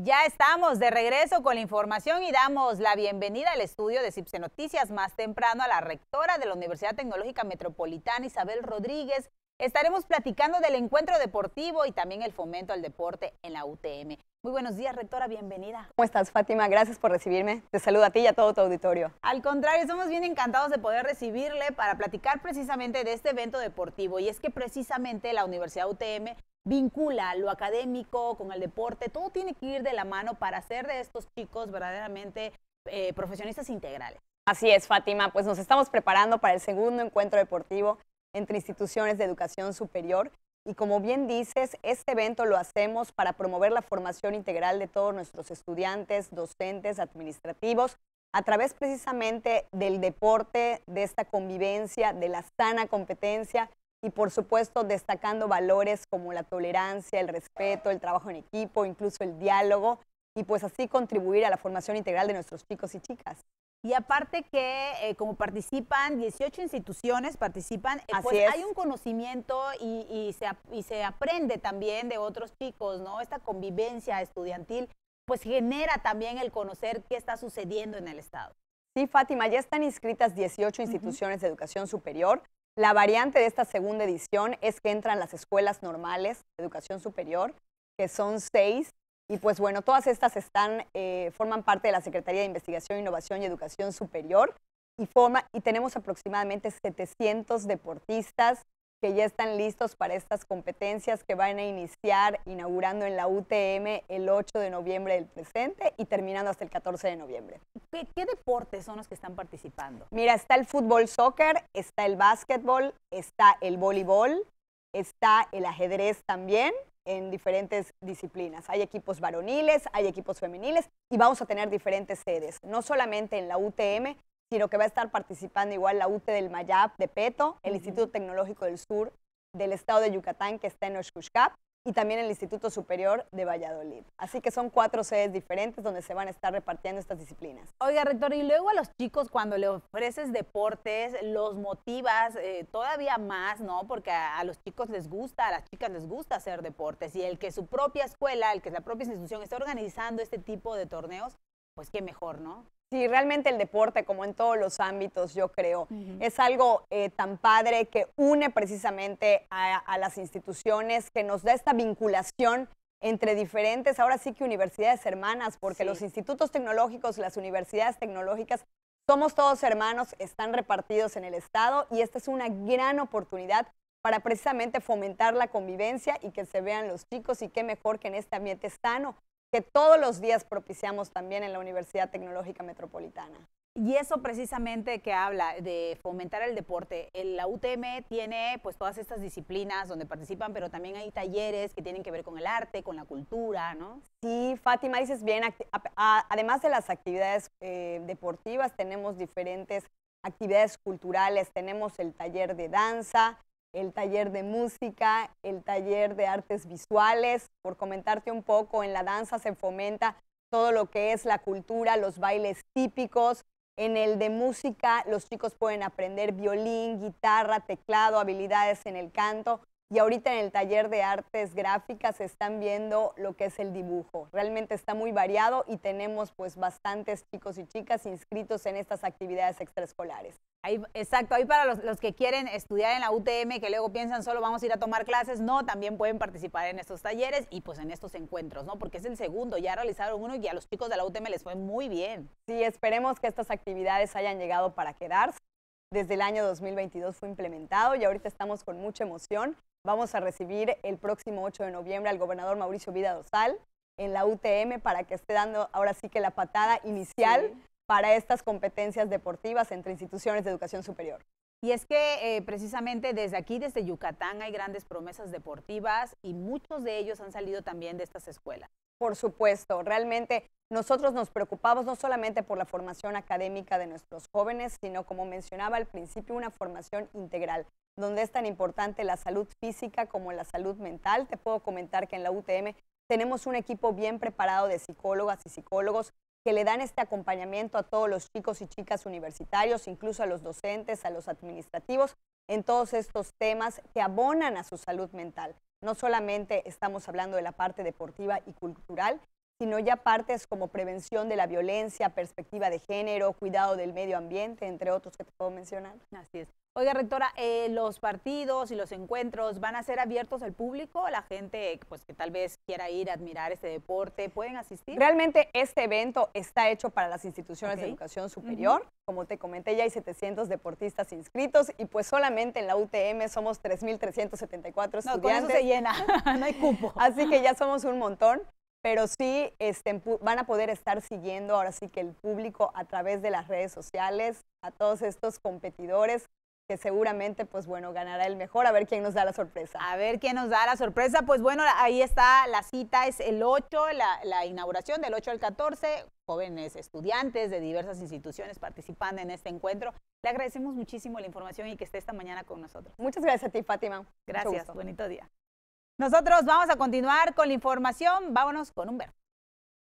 Ya estamos de regreso con la información y damos la bienvenida al estudio de CIPSE Noticias más temprano a la rectora de la Universidad Tecnológica Metropolitana, Isabel Rodríguez. Estaremos platicando del encuentro deportivo y también el fomento al deporte en la UTM. Muy buenos días, rectora, bienvenida. ¿Cómo estás, Fátima? Gracias por recibirme. Te saludo a ti y a todo tu auditorio. Al contrario, estamos bien encantados de poder recibirle para platicar precisamente de este evento deportivo. Y es que precisamente la Universidad UTM vincula lo académico con el deporte, todo tiene que ir de la mano para hacer de estos chicos verdaderamente eh, profesionistas integrales. Así es, Fátima, pues nos estamos preparando para el segundo encuentro deportivo entre instituciones de educación superior y como bien dices, este evento lo hacemos para promover la formación integral de todos nuestros estudiantes, docentes, administrativos, a través precisamente del deporte, de esta convivencia, de la sana competencia y por supuesto destacando valores como la tolerancia, el respeto, el trabajo en equipo, incluso el diálogo y pues así contribuir a la formación integral de nuestros chicos y chicas. Y aparte que eh, como participan 18 instituciones, participan, eh, pues hay un conocimiento y, y, se, y se aprende también de otros chicos, ¿no? Esta convivencia estudiantil pues genera también el conocer qué está sucediendo en el Estado. Sí, Fátima, ya están inscritas 18 instituciones de educación superior. La variante de esta segunda edición es que entran las escuelas normales de educación superior, que son seis, y pues bueno, todas estas están, eh, forman parte de la Secretaría de Investigación, Innovación y Educación Superior y, forma, y tenemos aproximadamente 700 deportistas que ya están listos para estas competencias que van a iniciar inaugurando en la UTM el 8 de noviembre del presente y terminando hasta el 14 de noviembre. ¿Qué, deportes son los que están participando? Mira, está el fútbol soccer, está el básquetbol, está el voleibol, está el ajedrez también en diferentes disciplinas. Hay equipos varoniles, hay equipos femeniles y vamos a tener diferentes sedes, no solamente en la UTM, sino que va a estar participando igual la UT del Mayab de Peto, el Instituto Tecnológico del Sur del Estado de Yucatán, que está en Oshkushkap, y también el Instituto Superior de Valladolid. Así que son cuatro sedes diferentes donde se van a estar repartiendo estas disciplinas. Oiga, rector, y luego a los chicos cuando le ofreces deportes, los motivas eh, todavía más, ¿no? Porque a, a, los chicos les gusta, a las chicas les gusta hacer deportes y el que su propia escuela, el que la propia institución esté organizando este tipo de torneos, pues qué mejor, ¿no? Sí, realmente el deporte, como en todos los ámbitos, yo creo, es algo eh, tan padre que une precisamente a, las instituciones, que nos da esta vinculación entre diferentes, ahora sí que universidades hermanas, porque los institutos tecnológicos, las universidades tecnológicas, somos todos hermanos, están repartidos en el Estado y esta es una gran oportunidad para precisamente fomentar la convivencia y que se vean los chicos y qué mejor que en este ambiente sano que todos los días propiciamos también en la Universidad Tecnológica Metropolitana. Y eso precisamente que habla de fomentar el deporte. La UTM tiene pues todas estas disciplinas donde participan, pero también hay talleres que tienen que ver con el arte, con la cultura, ¿no? Sí, Fátima, dices bien, además de las actividades eh, deportivas, tenemos diferentes actividades culturales, tenemos el taller de danza, el taller de música, el taller de artes visuales. Por comentarte un poco, en la danza se fomenta todo lo que es la cultura, los bailes típicos. En el de música, los chicos pueden aprender violín, guitarra, teclado, habilidades en el canto. Y ahorita en el taller de artes gráficas están viendo lo que es el dibujo. Realmente está muy variado y tenemos pues bastantes chicos y chicas inscritos en estas actividades extraescolares. Ahí, exacto, ahí para los, que quieren estudiar en la UTM, que luego piensan solo vamos a ir a tomar clases, no, también pueden participar en estos talleres y pues en estos encuentros, ¿no? Porque es el segundo, ya realizaron uno y a los chicos de la UTM les fue muy bien. Sí, esperemos que estas actividades hayan llegado para quedarse. Desde el año 2022 fue implementado y ahorita estamos con mucha emoción Vamos a recibir el próximo 8 de noviembre al gobernador Mauricio Vida Dosal en la UTM para que esté dando ahora sí que la patada inicial para estas competencias deportivas entre instituciones de educación superior. Y es que eh, precisamente desde aquí, desde Yucatán, hay grandes promesas deportivas y muchos de ellos han salido también de estas escuelas. Por supuesto, realmente nosotros nos preocupamos no solamente por la formación académica de nuestros jóvenes, sino como mencionaba al principio, una formación integral, donde es tan importante la salud física como la salud mental. Te puedo comentar que en la UTM tenemos un equipo bien preparado de psicólogas y psicólogos que le dan este acompañamiento a todos los chicos y chicas universitarios, incluso a los docentes, a los administrativos, en todos estos temas que abonan a su salud mental. No solamente estamos hablando de la parte deportiva y cultural, sino ya partes como prevención de la violencia, perspectiva de género, cuidado del medio ambiente, entre otros que te puedo mencionar. Así es. Oiga, rectora, eh, los partidos y los encuentros van a ser abiertos al público, la gente pues que tal vez quiera ir a admirar este deporte, ¿pueden asistir? Realmente este evento está hecho para las instituciones de educación superior. Como te comenté, ya hay 700 deportistas inscritos y pues solamente en la UTM somos 3.374 estudiantes. No, con eso se llena, no hay cupo. Así que ya somos un montón pero sí este, van a poder estar siguiendo ahora sí que el público a través de las redes sociales, a todos estos competidores que seguramente, pues bueno, ganará el mejor, a ver quién nos da la sorpresa. A ver quién nos da la sorpresa, pues bueno, ahí está la cita, es el 8, la, la inauguración del 8 al 14, jóvenes estudiantes de diversas instituciones participando en este encuentro. Le agradecemos muchísimo la información y que esté esta mañana con nosotros. Muchas gracias a ti, Fátima. Gracias, bonito día. Nosotros vamos a continuar con la información. Vámonos con Humberto.